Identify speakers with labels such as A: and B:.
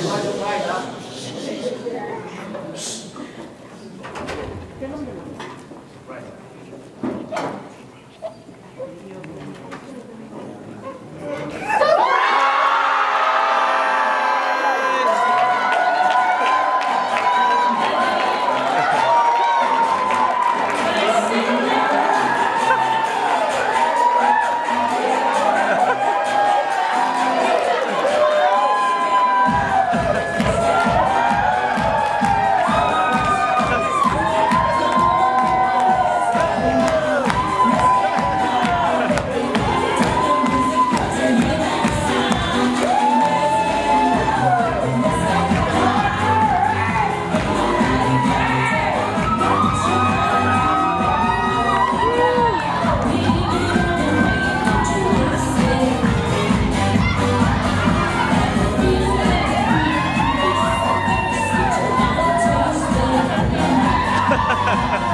A: Obrigado. Ha ha ha ha!